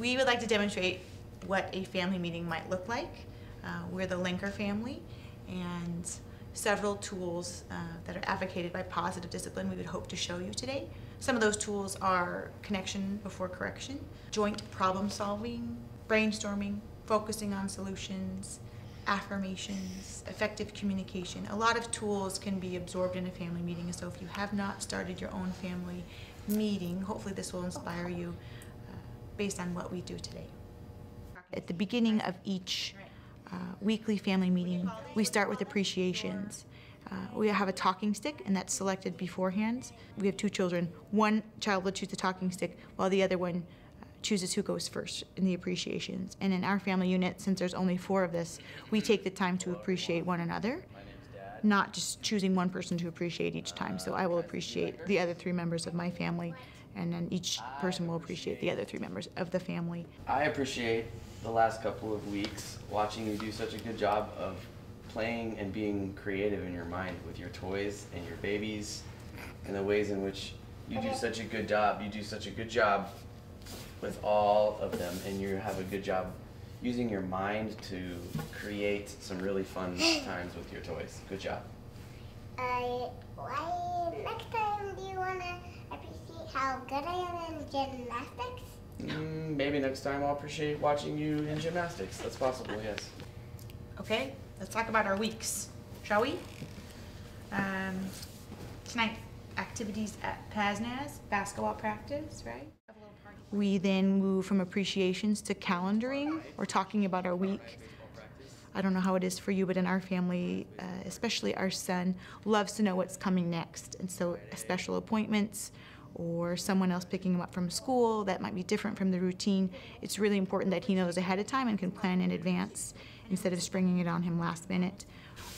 we would like to demonstrate what a family meeting might look like. Uh, we're the Lenker family, and several tools uh, that are advocated by positive discipline we would hope to show you today. Some of those tools are connection before correction, joint problem solving, brainstorming, focusing on solutions, affirmations, effective communication. A lot of tools can be absorbed in a family meeting, so if you have not started your own family meeting, hopefully this will inspire you based on what we do today. At the beginning of each uh, weekly family meeting, we start with appreciations. Uh, we have a talking stick, and that's selected beforehand. We have two children. One child will choose the talking stick, while the other one uh, chooses who goes first in the appreciations. And in our family unit, since there's only four of us, we take the time to appreciate one another, not just choosing one person to appreciate each time. So I will appreciate the other three members of my family, and then each person will appreciate the other three members of the family. I appreciate the last couple of weeks watching you do such a good job of playing and being creative in your mind with your toys and your babies and the ways in which you do such a good job. You do such a good job with all of them and you have a good job using your mind to create some really fun times with your toys. Good job. I, why, next time do you want to appreciate how good I am in gymnastics? Mm, maybe next time I'll appreciate watching you in gymnastics. That's possible, yes. Okay, let's talk about our weeks, shall we? Um, tonight, activities at Paznaz, basketball practice, right? We then move from appreciations to calendaring. We're talking about our week. I don't know how it is for you, but in our family, uh, especially our son, loves to know what's coming next. And so, special appointments or someone else picking him up from school that might be different from the routine, it's really important that he knows ahead of time and can plan in advance instead of springing it on him last minute.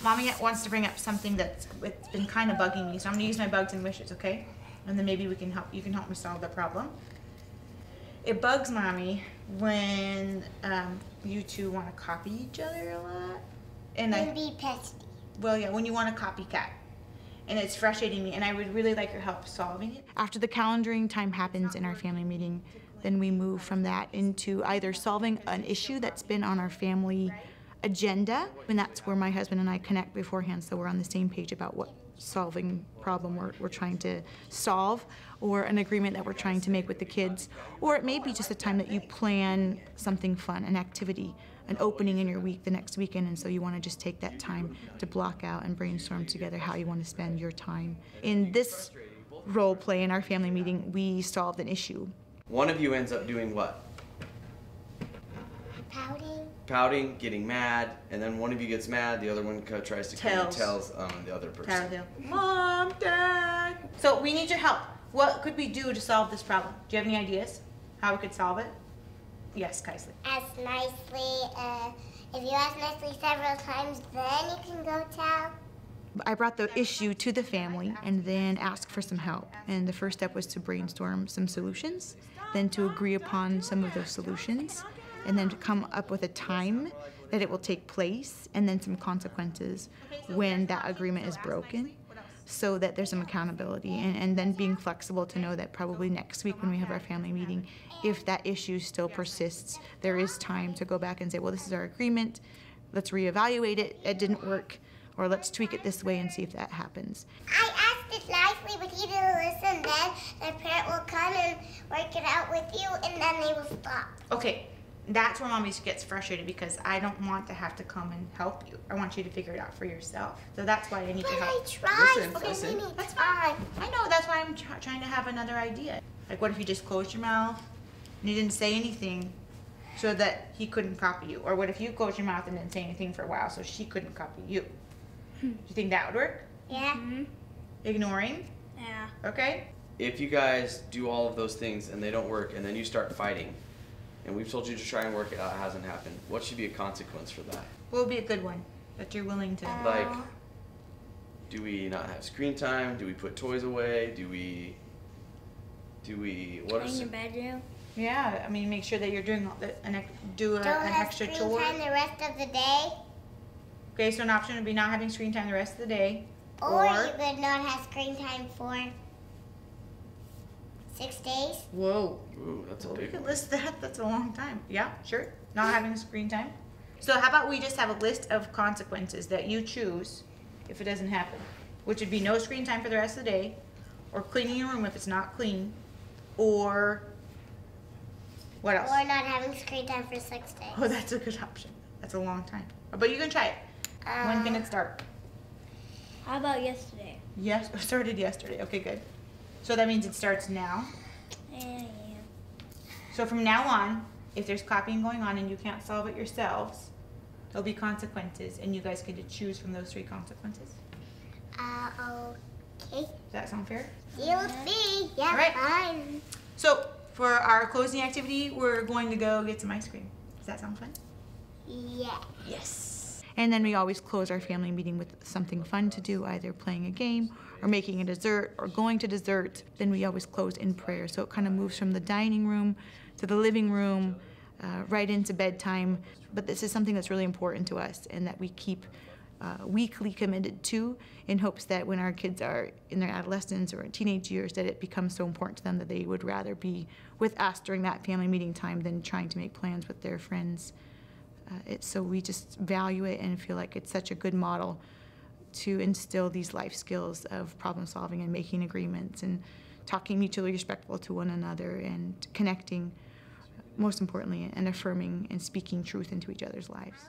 Mommy wants to bring up something that's it's been kind of bugging me, so I'm gonna use my bugs and wishes, okay? And then maybe we can help. You can help me solve the problem. It bugs mommy when um, you two want to copy each other a lot, and And I be pesky. well, yeah, when you want to copycat. And it's frustrating me, and I would really like your help solving it. After the calendaring time happens in our family meeting, then we move from that into either solving an issue that's been on our family agenda, and that's where my husband and I connect beforehand, so we're on the same page about what solving problem we're, we're trying to solve, or an agreement that we're trying to make with the kids, or it may be just a time that you plan something fun, an activity, an opening in your week the next weekend, and so you want to just take that time to block out and brainstorm together how you want to spend your time. In this role play in our family meeting, we solved an issue. One of you ends up doing what? Pouting. pouting, getting mad, and then one of you gets mad, the other one tries to come and Tells. tells um, the other person. Tattletale. Mom, Dad. So we need your help. What could we do to solve this problem? Do you have any ideas how we could solve it? Yes, Kaisley. Ask nicely. Uh, if you ask nicely several times, then you can go tell. I brought the issue to the family and then asked for some help. And the first step was to brainstorm some solutions, then to agree upon some of those solutions, and then to come up with a time that it will take place and then some consequences when that agreement is broken so that there's some accountability and, and then being flexible to know that probably next week when we have our family meeting if that issue still persists there is time to go back and say well this is our agreement let's reevaluate it it didn't work or let's tweak it this way and see if that happens I asked it nicely, but he didn't listen. Then the parent will come and work it out with you, and then they will stop. okay that's where mommy gets frustrated because i don't want to have to come and help you i want you to figure it out for yourself so that's why i need But your I help tried. Listen, okay, listen. Mimi, That's fine. I know, that's why I'm try- trying to have another idea. Like, what if you just closed your mouth and you didn't say anything so that he couldn't copy you? Or what if you closed your mouth and didn't say anything for a while so she couldn't copy you? Do you think that would work? Yeah. Hmm. Ignoring? Yeah. Okay? If you guys do all of those things and they don't work, and then you start fighting, and we've told you to try and work it out, it hasn't happened, what should be a consequence for that? What would be a good one that you're willing to? Uh, like, do we not have screen time? Do we put toys away? Do we. Do we. What are Clean your some, bedroom. Yeah, I mean, make sure that you're doing all the, an, ex- do a, Don't an have extra screen chore. time the rest of the day, Okay, so an option would be not having screen time the rest of the day. or, you could not have screen time for Six days. Whoa. Ooh, that's a Well, we big could one. list that. That's a long time. Yeah, sure. Not having screen time. So how about we just have a list of consequences that you choose if it doesn't happen, which would be no screen time for the rest of the day, or cleaning your room if it's not clean, or what else? Or not having screen time for six days. Oh, that's a good option. That's a long time. But you can try it. when can Uh, it start? How about yesterday? Yes, it started yesterday. Okay, good. So that means it starts now. Yeah. So from now on, if there's copying going on and you can't solve it yourselves, there'll be consequences, and you guys get to choose from those three consequences. Uh, okay. Does that sound fair? With me. Yeah, Alright. fine. So for our closing activity, we're going to go get some ice cream. Does that sound fun? Yeah. Yes. And then we always close our family meeting with something fun to do, either playing a game or making a dessert or going to dessert. Then we always close in prayer. So it kind of moves from the dining room to the living room, uh, right into bedtime. But this is something that's really important to us and that we keep uh, weekly committed to in hopes that when our kids are in their adolescence or teenage years that it becomes so important to them that they would rather be with us during that family meeting time than trying to make plans with their friends uh, it, so we just value it and feel like it's such a good model to instill these life skills of problem solving and making agreements and talking mutually respectful to one another and connecting most importantly and affirming and speaking truth into each other's lives